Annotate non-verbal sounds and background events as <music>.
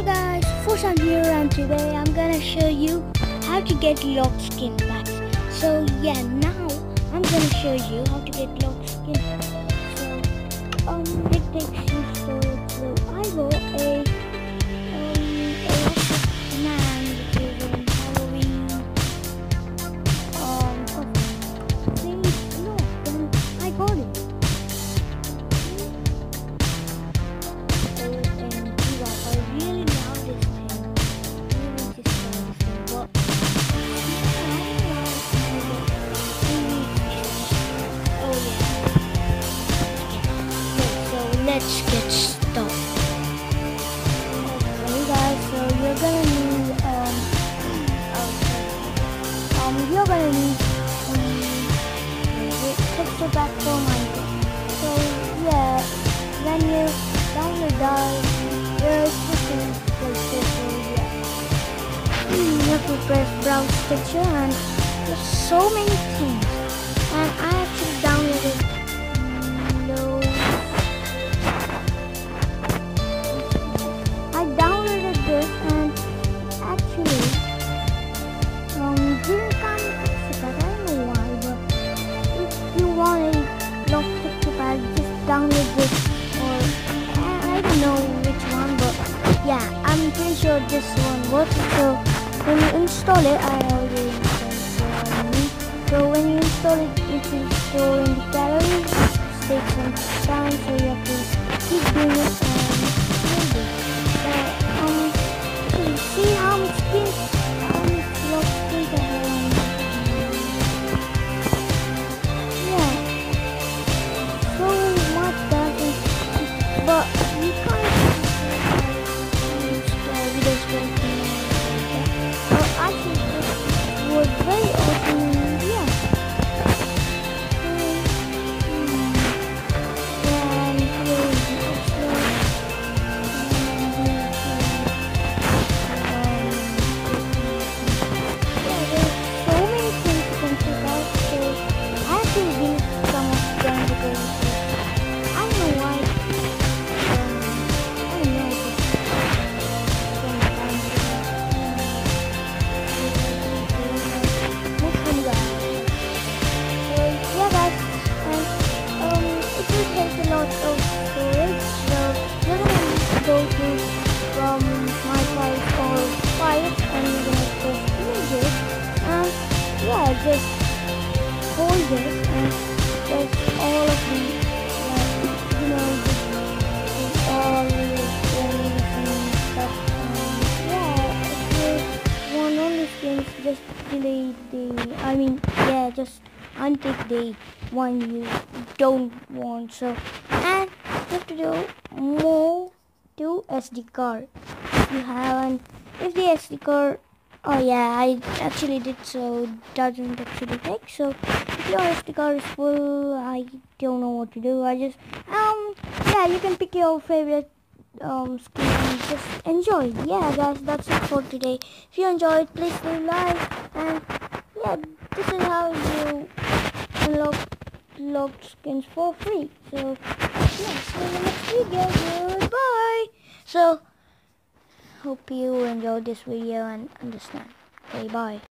Hello guys, Fushan here and today I'm gonna show you how to get lock skin packs. So yeah, now I'm gonna show you how to get lock skin. So um, it takes you storage. Let's get started. Okay guys, so you're gonna need um okay. um you're gonna need um texture pack for Minecraft. So yeah, then you download that. There's just a place to so yeah. <clears throat> You have to press browse texture and there's so many things. And I download this or I, don't know which one, but yeah, I'm pretty sure this one works. So when you install it, I already installed it. So when you install it, it will store in the gallery. It some time, so you have to keep doing it actually I mean, yeah, just untick the one you don't want. So, and you have to do more to SD card. You haven't, if the SD card, oh yeah, I actually did so doesn't actually take. So, if your SD card is full, I don't know what to do. I just um yeah, you can pick your favorite um and just enjoy. Yeah, guys, that's it for today. If you enjoyed, please do like and yeah, this is how you unlock locked skins for free. So yeah, see you in the next video. Goodbye. So hope you enjoyed this video and understand. Okay, bye.